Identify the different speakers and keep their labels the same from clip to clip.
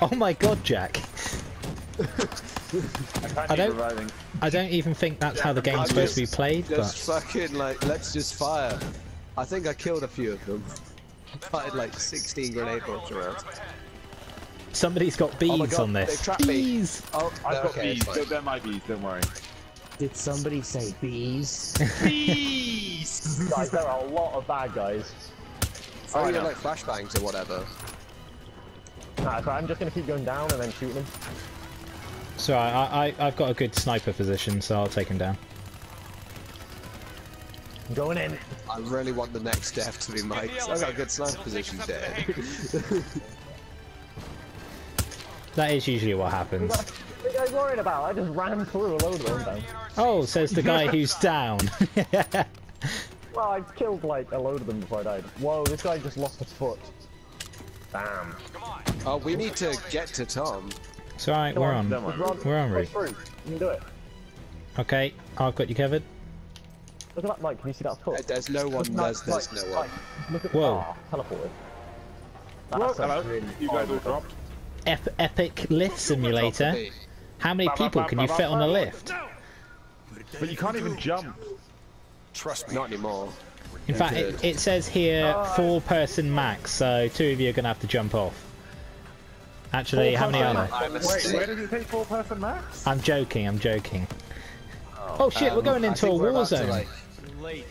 Speaker 1: Oh my god, Jack.
Speaker 2: I
Speaker 1: I don't-
Speaker 2: reviving.
Speaker 1: I don't even think that's how the game's
Speaker 3: I'm
Speaker 1: supposed to be played,
Speaker 3: Just
Speaker 1: but
Speaker 3: fucking like, let's just fire. I think I killed a few of them. Fired like 16 grenade launcher rounds.
Speaker 1: somebody's got bees
Speaker 3: Oh my God,
Speaker 1: on
Speaker 3: they
Speaker 1: this.
Speaker 3: trapped me.
Speaker 1: Bees!
Speaker 3: Oh,
Speaker 2: I've
Speaker 3: no,
Speaker 2: got
Speaker 3: okay,
Speaker 2: bees.
Speaker 3: it's
Speaker 2: They're, they're my bees. Don't worry.
Speaker 4: Did somebody say bees?
Speaker 2: Bees.
Speaker 5: Guys, there are a lot of bad guys.
Speaker 3: Oh,
Speaker 2: I
Speaker 3: yeah,
Speaker 2: know.
Speaker 3: like flashbangs or whatever.
Speaker 5: Nah, so I'm just gonna keep going down and then shooting them.
Speaker 1: So I, I, I've got a good sniper position, so I'll take him down.
Speaker 5: I'm going in.
Speaker 3: I really want the next death to be Mike's. I've got a good sniper position there.
Speaker 1: That is usually what happens.
Speaker 5: What are you guys worried about? I just ran through a load of them.
Speaker 1: Oh, says the guy who's down.
Speaker 5: Well, I killed like a load of them before I died. Whoa, this guy just lost a foot. Damn.
Speaker 3: Oh, we need to get to Tom.
Speaker 1: it's alright, we're
Speaker 5: on,
Speaker 1: on.
Speaker 2: Don't
Speaker 5: Just
Speaker 1: We're on
Speaker 5: push
Speaker 1: route.
Speaker 5: You can do it.
Speaker 1: Okay, I've got you covered.
Speaker 5: Look at that, Mike. Can you see that
Speaker 3: Uh,
Speaker 5: foot?
Speaker 3: There's no one, there's, there's no one.
Speaker 5: Look at
Speaker 1: Whoa.
Speaker 5: Ah, teleported. That's a
Speaker 2: hello.
Speaker 5: really
Speaker 2: You guys all dropped.
Speaker 1: Ep epic lift simulator. How many people can you fit on a lift?
Speaker 2: But you can't even jump. Trust me.
Speaker 3: Not anymore.
Speaker 1: In fact, it, it says here four person max, so two of you are gonna have to jump off. Actually, how many are there?
Speaker 3: I'm
Speaker 2: Wait, where
Speaker 3: stick.
Speaker 2: does it take four person max?
Speaker 1: I'm joking, I'm joking. Oh shit, we're
Speaker 3: Um,
Speaker 1: going into a
Speaker 3: think
Speaker 1: war zone.
Speaker 3: like-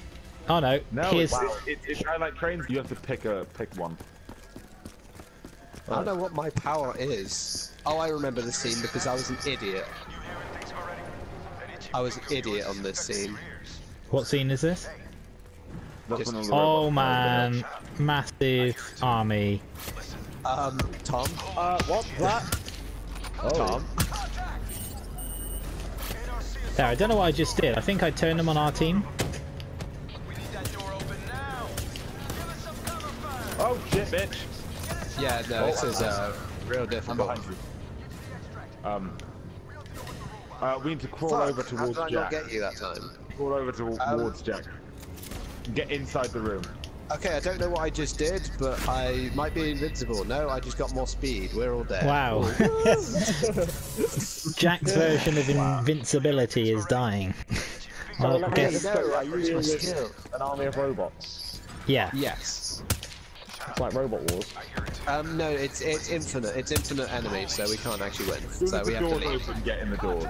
Speaker 1: Oh no,
Speaker 2: No,
Speaker 1: here's
Speaker 2: it's, it's, it's kind like trains. You have to pick a pick one.
Speaker 3: I don't know what my power is. Oh, I remember the scene because I was an idiot. I was an idiot on this scene.
Speaker 1: what scene is this?
Speaker 2: That's
Speaker 3: Just-
Speaker 2: when all the
Speaker 1: Oh
Speaker 2: robots
Speaker 1: man, massive army.
Speaker 3: Um, Tom?
Speaker 5: Uh, what? That? Oh.
Speaker 3: Tom?
Speaker 1: There, I don't know what I just did. I think I turned them on our team.
Speaker 2: Oh shit, bitch!
Speaker 3: Yeah, no, this is uh, real
Speaker 2: I'm
Speaker 3: difficult.
Speaker 2: behind you. Um. Uh, we need to crawl
Speaker 3: Fuck,
Speaker 2: over
Speaker 3: how
Speaker 2: towards
Speaker 3: did I not get you that time?
Speaker 2: Crawl over to, towards Jack. Get inside the room.
Speaker 3: Okay, I don't know what I just did, but I might be invincible. No, I just got more speed. We're all dead.
Speaker 1: Wow. Jack's version of invincibility is dying.
Speaker 5: So
Speaker 1: Well, I guess,
Speaker 5: just go,
Speaker 3: I
Speaker 5: like,
Speaker 3: used my skill.
Speaker 5: An army of robots.
Speaker 1: yeah.
Speaker 3: Yes.
Speaker 5: It's like Robot Wars.
Speaker 3: Um, no, it's it's infinite. It's infinite enemies, so we can't actually win. So we have to leave.
Speaker 2: open, get in the doors.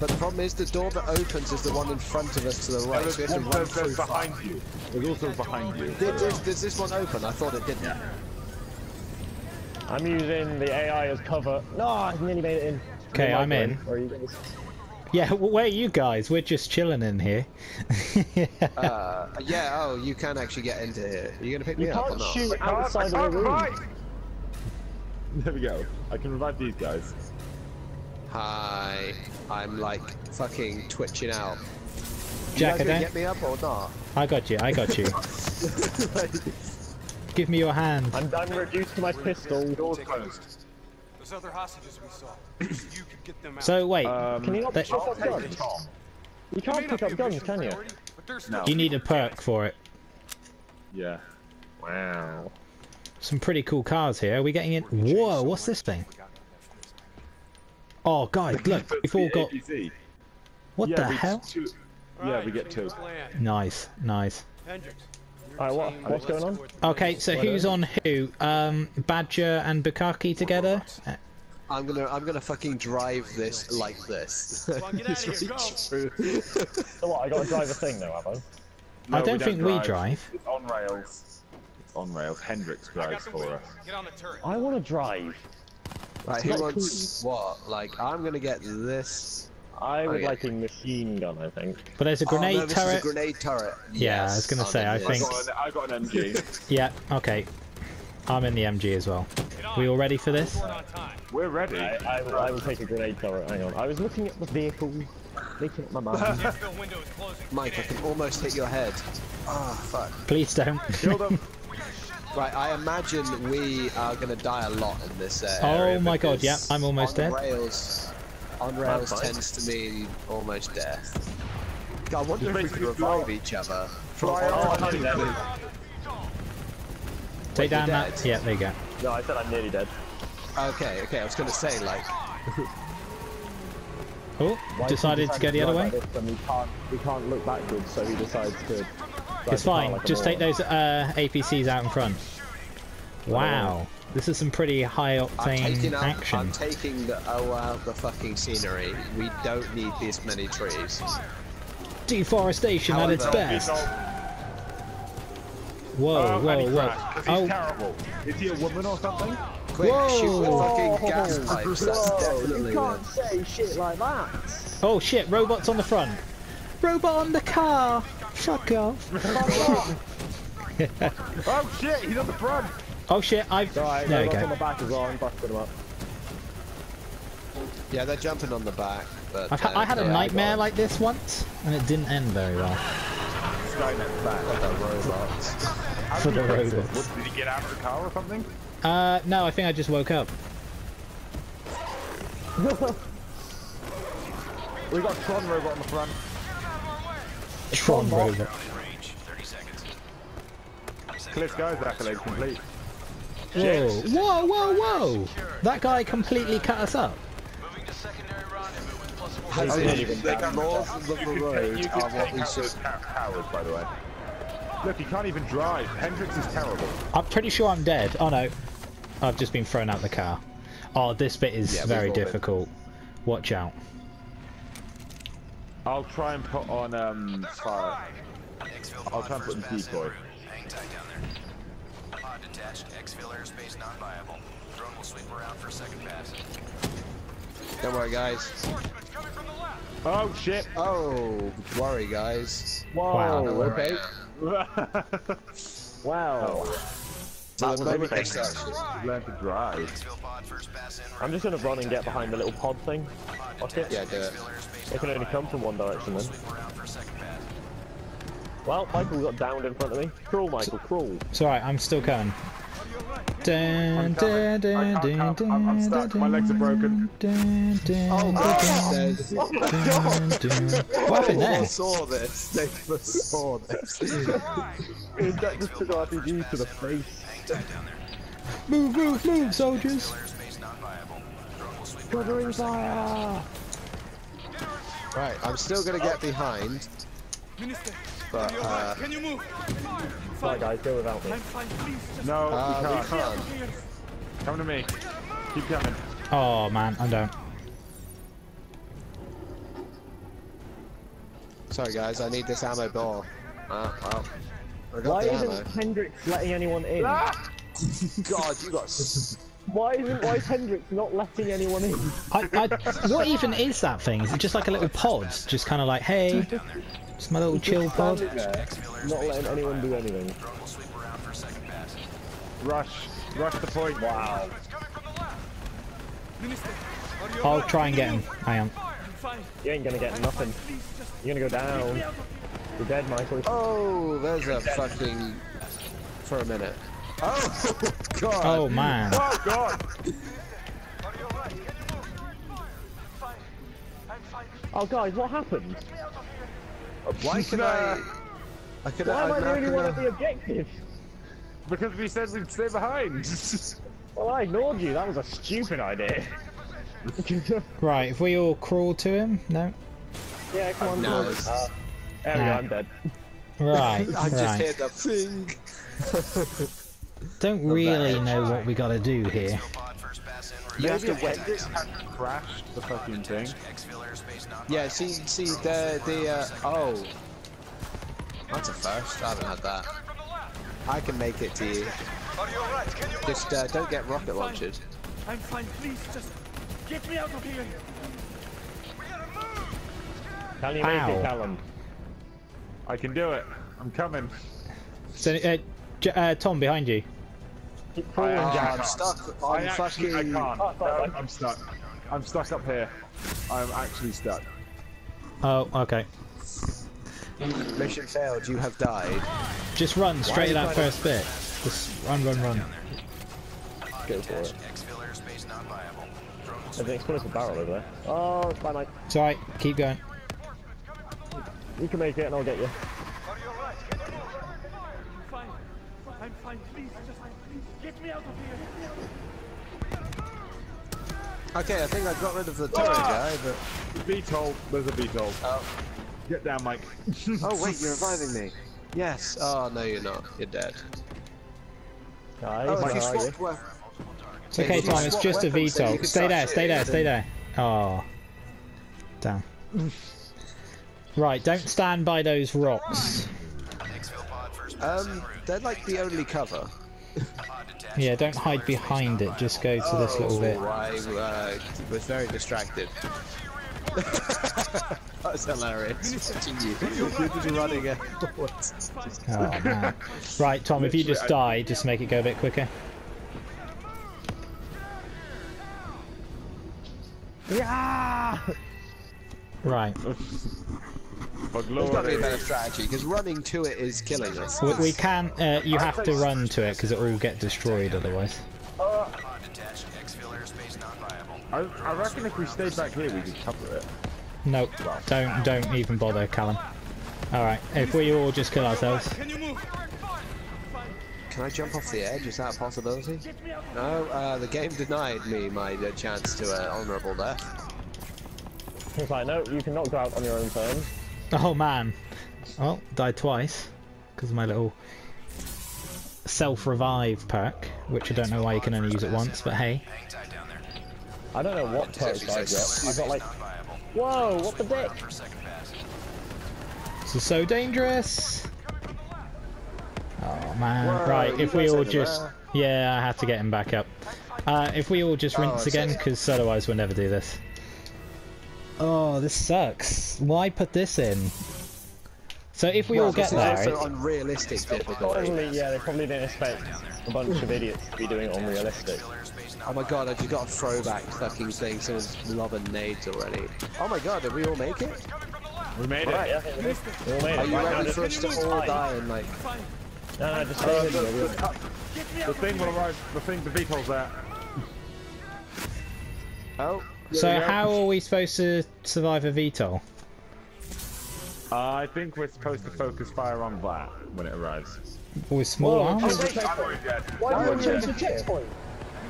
Speaker 3: But the problem is, the door that opens is the one in front of us to the right.
Speaker 2: There's,
Speaker 3: So we have
Speaker 2: there's, there's,
Speaker 3: through.
Speaker 2: there's behind you. There's also behind you.
Speaker 3: Did this, does this one open? I thought it didn't.
Speaker 5: I'm using the AI as cover. No, I nearly made it in.
Speaker 1: Okay,
Speaker 5: I
Speaker 1: I'm in.
Speaker 5: Where are you guys?
Speaker 1: Yeah, w- where are you guys? We're just chilling in here.
Speaker 3: Uh, yeah. Oh, you can actually get into here. Are you gonna pick me up or
Speaker 5: can't
Speaker 3: not?
Speaker 5: shoot
Speaker 2: I can't, I
Speaker 5: outside of the room.
Speaker 2: revive! There we go. I can revive these guys.
Speaker 3: Hi. I'm like fucking twitching out.
Speaker 1: Jack,
Speaker 3: you
Speaker 1: I
Speaker 3: guys gonna
Speaker 1: don't.
Speaker 3: get me up or not?
Speaker 1: I got you. I got you. Give me your hand.
Speaker 5: I'm, I'm reduced to my pistol.
Speaker 2: Doors closed.
Speaker 6: Those other hostages we saw. you could get them out.
Speaker 1: So wait,
Speaker 2: Um,
Speaker 5: Can you not pick up guns? You can't
Speaker 6: not
Speaker 5: pick
Speaker 6: be
Speaker 5: up guns, can you?
Speaker 6: priority, but there's
Speaker 2: No.
Speaker 1: you need a perk for it.
Speaker 2: Yeah.
Speaker 5: Wow.
Speaker 1: Some pretty cool cars here. Are we getting in? Whoa, what's this thing? Oh, guys, look, we've all got.
Speaker 2: APC.
Speaker 1: What
Speaker 2: yeah,
Speaker 1: the hell?
Speaker 2: Two, yeah, we get two.
Speaker 1: Nice, nice.
Speaker 6: Hendricks.
Speaker 5: Alright, what, what's going on?
Speaker 1: Okay, so who's on who? Um, Badger and Bukaki together? Uh,
Speaker 3: I'm gonna I'm gonna fucking drive this like this.
Speaker 6: on, get
Speaker 3: Just
Speaker 6: outta here,
Speaker 3: reach
Speaker 6: go.
Speaker 3: through.
Speaker 5: So what, I gotta drive a thing now, have I?
Speaker 2: No,
Speaker 1: I don't think we drive.
Speaker 2: It's on rails. It's on rails.
Speaker 6: Hendricks
Speaker 2: drives for us.
Speaker 6: Get on the turret.
Speaker 5: I wanna drive.
Speaker 3: Right, who
Speaker 5: not
Speaker 3: wants what? Like, I'm gonna get this.
Speaker 5: I would
Speaker 3: Okay.
Speaker 5: like a machine gun, I think.
Speaker 1: But there's a grenade
Speaker 3: oh, no, this
Speaker 1: turret.
Speaker 3: Is a grenade turret.
Speaker 1: Yeah, I was gonna
Speaker 3: I'm
Speaker 1: say,
Speaker 3: in
Speaker 1: I think-
Speaker 2: I got, an, I got an MG.
Speaker 1: Yeah, okay. I'm in the MG as well. We all ready for this?
Speaker 6: Report on time.
Speaker 2: We're ready.
Speaker 5: I, I, will, I will take a grenade turret, hang on. I was looking at the vehicle, making up my mind.
Speaker 6: Infill window.
Speaker 3: Mike, I can almost hit your head. Ah, fuck.
Speaker 1: Please don't.
Speaker 2: Kill them.
Speaker 3: Right, I imagine we are gonna die a lot in this uh,
Speaker 1: Oh
Speaker 3: area.
Speaker 1: my God,
Speaker 3: because
Speaker 1: yeah, I'm almost
Speaker 3: on
Speaker 1: dead.
Speaker 3: Rails, on rails tends to mean almost death. God, I wonder if we
Speaker 2: basically
Speaker 3: could
Speaker 2: fly-
Speaker 3: revive each other.
Speaker 2: Fly
Speaker 5: Oh,
Speaker 2: on.
Speaker 5: I'm nearly dead.
Speaker 1: Take down
Speaker 3: you're
Speaker 1: that.
Speaker 3: dead.
Speaker 1: Yeah, there you go.
Speaker 5: No, I said I'm nearly dead.
Speaker 3: Okay, okay, I was gonna say, like,
Speaker 1: Oh,
Speaker 5: Why
Speaker 1: decided to go the other way.
Speaker 5: like this and can't, he can't look backwards, so he decides to. Drive
Speaker 1: It's fine.
Speaker 5: like
Speaker 1: Just take those uh, APCs out in front. Wow, this is some pretty high octane
Speaker 3: out,
Speaker 1: action.
Speaker 3: I'm taking the, oh wow, the fucking scenery. We don't need this many trees.
Speaker 1: Deforestation at its best. Whoa,
Speaker 2: oh,
Speaker 1: whoa, whoa!
Speaker 2: crashed, 'cause he's
Speaker 1: Oh,
Speaker 2: terrible. Is he a woman or something?
Speaker 3: Quick, shoot the
Speaker 1: Whoa.
Speaker 3: fucking gas pipes. That's
Speaker 5: Whoa,
Speaker 3: definitely
Speaker 5: you can't say shit like that.
Speaker 1: oh shit! Robots on the front. Robot on the car. Fuck off.
Speaker 2: Oh shit, he's on the front!
Speaker 1: Oh shit! I've.
Speaker 5: Alright,
Speaker 1: There we go.
Speaker 5: on the back as well, I'm busting them up.
Speaker 3: Yeah, they're jumping on the back. But
Speaker 1: I've ha- I had a
Speaker 3: yeah,
Speaker 1: nightmare like this once, and it didn't end very well
Speaker 2: Skynet's back.
Speaker 3: the robots.
Speaker 2: How
Speaker 1: for the
Speaker 2: he
Speaker 1: robots.
Speaker 2: What, did he get out of the car or something?
Speaker 1: Uh, no, I think I just woke up.
Speaker 2: We got Tron robot on the front.
Speaker 1: Tron robot.
Speaker 2: Clear skies accolade complete.
Speaker 1: Whoa! Whoa! Whoa! Whoa! That guy completely cut us up.
Speaker 3: Has it-
Speaker 2: yeah.
Speaker 3: the north of the
Speaker 2: You could
Speaker 3: road
Speaker 2: take, you
Speaker 3: are
Speaker 2: could
Speaker 3: what
Speaker 2: take
Speaker 3: we
Speaker 2: out
Speaker 3: should.
Speaker 2: those pow- by the way. Look, he can't even drive. Hendricks is terrible.
Speaker 1: I'm pretty sure I'm dead. Oh no, I've just been thrown out the car. Oh, this bit is
Speaker 3: Yeah,
Speaker 1: very difficult. Watch out.
Speaker 2: I'll try and put on um fire. I'll try and put in decoy.
Speaker 7: Hang tight down there. Pod detached. Exfil airspace not viable. Drone will sweep around for a second pass.
Speaker 3: Don't worry, guys.
Speaker 2: Oh shit!
Speaker 3: Oh, worry, guys.
Speaker 5: Whoa,
Speaker 1: Wow.
Speaker 5: okay.
Speaker 2: Oh.
Speaker 5: Wow.
Speaker 3: So the
Speaker 5: was
Speaker 3: moment they
Speaker 5: interesting.
Speaker 3: start,
Speaker 2: Learn to drive.
Speaker 7: Exfil pod first pass in.
Speaker 5: I'm just gonna run and get behind the little pod thing. Watch it.
Speaker 3: yeah, do it.
Speaker 7: Exfil airspace
Speaker 5: It can only come from one direction then.
Speaker 7: Sweep around for a second pass.
Speaker 5: Well, Michael got downed in front of me. Crawl, Michael, crawl.
Speaker 1: It's alright, I'm still coming. Dun,
Speaker 2: I'm
Speaker 1: dun.
Speaker 2: I can't come. I'm- I'm stuck. My legs are broken.
Speaker 1: dun, dun,
Speaker 3: Oh,
Speaker 1: dun,
Speaker 3: there's-
Speaker 1: dun, oh, dun. What happened
Speaker 3: They
Speaker 1: there?
Speaker 3: saw this. They saw this.
Speaker 5: that just took RPG to the face.
Speaker 7: Hang tight down.
Speaker 1: Move, move, move, soldiers!
Speaker 7: Airspace not viable. Drone will sweep
Speaker 5: Covering fire!
Speaker 3: Right, I'm still gonna get behind, but uh,
Speaker 6: can you move?
Speaker 5: Sorry guys, go without me.
Speaker 6: I'm fine, please. Just
Speaker 2: No,
Speaker 3: uh,
Speaker 2: we
Speaker 3: we
Speaker 2: can't.
Speaker 3: can't.
Speaker 2: Come to me. Keep coming.
Speaker 1: Oh man, I'm down.
Speaker 3: Sorry, guys. I need this ammo door. Uh, well, I got
Speaker 5: Why isn't
Speaker 3: ammo.
Speaker 5: Hendricks letting anyone in?
Speaker 3: God, you got. S-
Speaker 5: Why isn't why is Hendricks not letting anyone in?
Speaker 1: I, I, what even is that thing? Is it just like a little pod? Just kind of like, hey, it's my little chill pod.
Speaker 5: There, not letting anyone do anything.
Speaker 7: Drone will sweep around for a second pass.
Speaker 2: Rush. Rush the point.
Speaker 5: Wow.
Speaker 6: Minister, are you
Speaker 1: I'll try and get him.
Speaker 6: move?
Speaker 1: Hang on.
Speaker 6: I'm.
Speaker 5: You ain't gonna get nothing. You're gonna go down. You're dead, Michael.
Speaker 3: Oh, there's a fucking. For a minute. Oh God.
Speaker 1: Oh man.
Speaker 2: Oh god!
Speaker 5: Oh guys, what happened?
Speaker 3: Why can I? I could.
Speaker 5: Why am I
Speaker 3: I'm
Speaker 5: the only one at the objective?
Speaker 2: Because we said we'd stay behind.
Speaker 5: Well, I ignored you. That was a stupid idea.
Speaker 1: Right, if we all crawl to him? No?
Speaker 5: yeah, come on.
Speaker 3: No,
Speaker 5: come Uh, there we go. I'm dead.
Speaker 1: Right,
Speaker 3: I just
Speaker 1: right.
Speaker 3: heard the thing.
Speaker 1: Don't really know what we gotta do here.
Speaker 7: Pod first pass in.
Speaker 3: You have to wait.
Speaker 2: Hendricks had crashed the fucking thing.
Speaker 7: Exfil airspace not
Speaker 3: Yeah, see, see the the uh, oh, that's a first. I haven't had that. I can make it to you.
Speaker 6: Are you alright? Can you?
Speaker 3: Just uh, don't get rocket launches.
Speaker 6: I'm fine, please, just get me out of here.
Speaker 5: Can you make
Speaker 1: Ow.
Speaker 5: it, Callum?
Speaker 2: I can do it. I'm coming.
Speaker 1: So, uh, J- uh, Tom, behind you.
Speaker 5: Keep
Speaker 2: I
Speaker 5: crawling, Jack.
Speaker 3: I'm stuck
Speaker 2: I
Speaker 3: on
Speaker 2: actually I
Speaker 3: fucking.
Speaker 2: can't. No,
Speaker 5: sorry.
Speaker 2: I'm stuck. I'm stuck up here. I'm actually stuck.
Speaker 1: Oh, okay.
Speaker 3: Mission failed. You have died.
Speaker 1: Just run straight to that
Speaker 5: trying to-
Speaker 1: first bit. Just run, run, run.
Speaker 5: Go for it.
Speaker 7: Exfil airspace not viable.
Speaker 5: There's an explosive barrel over there. Oh, bye, Mike.
Speaker 1: It's alright, keep going.
Speaker 5: You can make it, and I'll get you
Speaker 3: Okay, I think I got rid of the turret guy, but...
Speaker 2: VTOL. There's a VTOL.
Speaker 3: Oh.
Speaker 2: Get down, Mike.
Speaker 3: oh wait, you're reviving me. Yes. Oh no, you're not. You're dead.
Speaker 5: Guys,
Speaker 3: Oh,
Speaker 5: where are you?
Speaker 3: swapped
Speaker 1: It's okay,
Speaker 3: you
Speaker 1: Tom. It's just a
Speaker 3: weapons, then
Speaker 1: VTOL.
Speaker 3: can
Speaker 1: Stay there. Stay there. Stay there. Oh. Damn. Right. Don't stand by those rocks.
Speaker 7: Exfil pod first
Speaker 3: Um,
Speaker 7: person en route.
Speaker 3: they're like the only cover.
Speaker 7: Pod detached.
Speaker 1: Yeah. Don't hide behind it. Just go to this little bit.
Speaker 3: Oh, I uh, was very distracted. That's hilarious. You. You're just running a...
Speaker 1: Oh man. Right, Tom. If you just die, just make it go a bit quicker.
Speaker 5: Yeah!
Speaker 1: Right.
Speaker 2: For
Speaker 3: There's got to be a better strategy, because running to it is killing us.
Speaker 1: We, we can. Uh, you have to run to it because it will get destroyed otherwise.
Speaker 7: Pod detached. Exfil airspace non-viable.
Speaker 2: I, I reckon if we stayed back here, we could cover it.
Speaker 1: Nope. Don't. Don't even bother, Callum. All right. If we all just kill ourselves.
Speaker 6: Can you move?
Speaker 3: Can I jump off the edge? Is that a possibility? No, uh, the game denied me my uh, chance to uh, honourable death.
Speaker 5: It's like, no, you cannot go out on your own terms.
Speaker 1: Oh man. Well, died twice because of my little self-revive perk, which I don't know why you can only use it once, but hey.
Speaker 7: Hang tight down there.
Speaker 5: I don't know what perks I get. I got like, whoa, what the dick?
Speaker 7: For second pass.
Speaker 1: This is so dangerous. Oh man.
Speaker 3: Whoa,
Speaker 1: right, if we all just
Speaker 3: there?
Speaker 1: yeah, I have to get him back up. Uh, if we all just
Speaker 3: Oh,
Speaker 1: rinse again, because otherwise we'll never do this. Oh, this sucks. Why put this in? So if we all get
Speaker 3: this
Speaker 1: there,
Speaker 3: is
Speaker 1: it's,
Speaker 3: also unrealistic difficulty.
Speaker 5: Probably, yeah, they probably didn't expect a bunch of idiots to be doing it on.
Speaker 3: Oh my god, I just got a throwback fucking thing. Someone's loving nades already. Oh my god, did we all make it?
Speaker 2: We made it.
Speaker 5: Right, yeah, we did. we all made
Speaker 3: Are
Speaker 5: it.
Speaker 3: you
Speaker 5: Right
Speaker 3: ready for us to all die and like...
Speaker 5: no, no, just
Speaker 2: Uh,
Speaker 5: stay
Speaker 2: the,
Speaker 5: in there.
Speaker 2: the, the thing will arrive. The thing, the VTOL's there.
Speaker 3: Oh,
Speaker 1: so
Speaker 2: There we go.
Speaker 1: how are we supposed to survive a VTOL?
Speaker 2: Uh, I think we're supposed to focus fire on that when it arrives.
Speaker 1: With small
Speaker 5: Whoa,
Speaker 1: arms?
Speaker 5: change the checkpoint. Why did you change the checkpoint?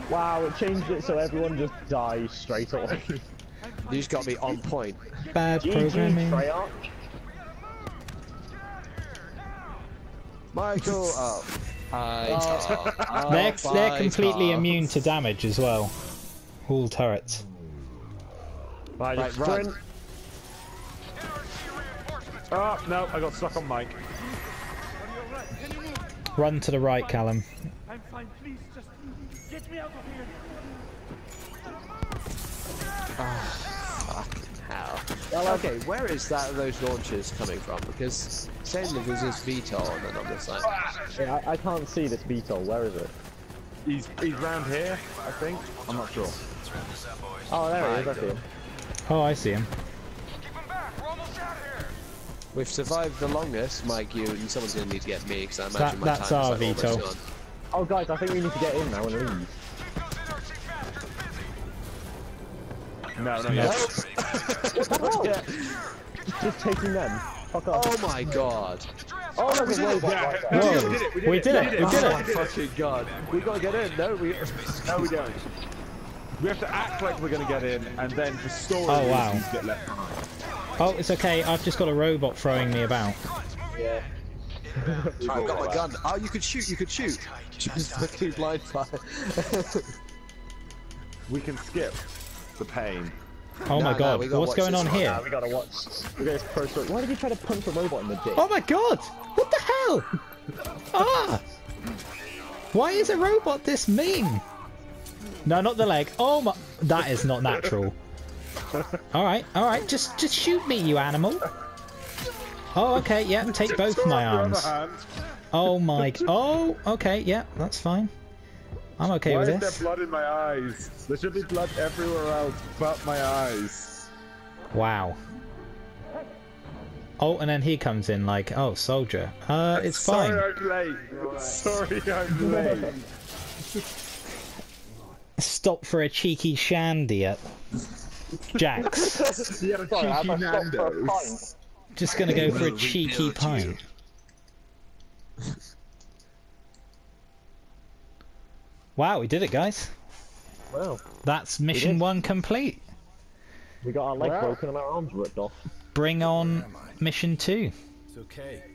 Speaker 5: Wow, it changed it so everyone just dies straight away.
Speaker 3: you just got to be on point.
Speaker 1: Bad
Speaker 5: GG,
Speaker 1: programming.
Speaker 5: Treyarch.
Speaker 3: Michael, oh. I,
Speaker 5: Oh.
Speaker 3: oh,
Speaker 1: They're, they're completely
Speaker 3: Tom.
Speaker 1: immune to damage as well. All turrets.
Speaker 5: Right,
Speaker 3: Right,
Speaker 5: just
Speaker 3: run.
Speaker 2: Oh ah, no, I got stuck on Mike.
Speaker 1: Run to the right, Callum.
Speaker 6: I'm fine. Please, just get me out of here.
Speaker 3: Ah, fucking hell. Okay, where is that those launches coming from? Because saying that there's this VTOL and then on this side.
Speaker 5: Yeah, I, I can't see this beetle. Where is it?
Speaker 2: He's he's round here, I think. I'm not sure.
Speaker 7: Let's wrap this up, boys.
Speaker 5: Oh, there he is. I see him.
Speaker 1: Oh, I see him.
Speaker 6: Keep him back. We're almost out here.
Speaker 3: We've survived the longest, Mike, you, and someone's going to need to get me, because I imagine my
Speaker 1: that's
Speaker 3: time
Speaker 1: our
Speaker 3: is like
Speaker 1: VTOL.
Speaker 3: almost gone.
Speaker 5: Oh, guys, I think we need to get in now and leave.
Speaker 2: No, no,
Speaker 1: No.
Speaker 2: yeah.
Speaker 5: Oh, just taking them. Fuck off.
Speaker 3: Oh my god.
Speaker 5: Oh, there's a robot
Speaker 2: Yeah,
Speaker 5: right
Speaker 2: we did it, we did
Speaker 1: We
Speaker 2: it,
Speaker 1: did it, we did
Speaker 3: oh my fucking god. We gotta get in. No, we.
Speaker 2: No, we don't. We have to act like we're gonna get in, and then for story
Speaker 1: Oh, wow.
Speaker 2: reasons get left behind.
Speaker 1: Oh, it's okay. I've just got a robot throwing me about.
Speaker 5: Yeah.
Speaker 3: I've got my gun. Oh, you could shoot, you could shoot. Just fucking blind fire.
Speaker 2: We can skip the pain.
Speaker 1: Oh
Speaker 3: No,
Speaker 1: my god,
Speaker 3: we gotta
Speaker 1: what's going on
Speaker 3: one.
Speaker 1: here?
Speaker 5: Nah, we gotta watch. We got this pro story. Why did you try to punch a robot in the dick?
Speaker 1: Oh my god! What the hell? Ah! Why is a robot this mean? No, not the leg. Oh my... That is not natural. Alright, alright, just just shoot me, you animal. Oh, okay, yeah, take both my arms. Oh my... Oh, okay, yeah, that's fine. I'm okay
Speaker 2: why
Speaker 1: with
Speaker 2: is
Speaker 1: this.
Speaker 2: there blood in my eyes? There should be blood everywhere else but my eyes.
Speaker 1: Wow. Oh, and then he comes in like, oh, soldier. Uh, it's fine.
Speaker 2: Sorry I'm late. Sorry I'm late.
Speaker 1: Stop for a cheeky shandy at Jack's.
Speaker 2: He had a
Speaker 5: Sorry,
Speaker 2: cheeky
Speaker 5: have to a
Speaker 2: Nando's.
Speaker 1: Just gonna go for a cheeky pint. Wow, we did it, guys.
Speaker 5: Well,
Speaker 1: That's mission one complete.
Speaker 5: we got our leg
Speaker 2: Well.
Speaker 5: broken and our arms ripped off.
Speaker 1: Bring on mission two.
Speaker 6: It's okay. Calm down.